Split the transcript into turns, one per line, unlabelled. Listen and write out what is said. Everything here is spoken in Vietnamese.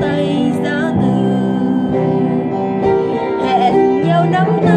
tay ra từ. Hẹn nhau nắm tay.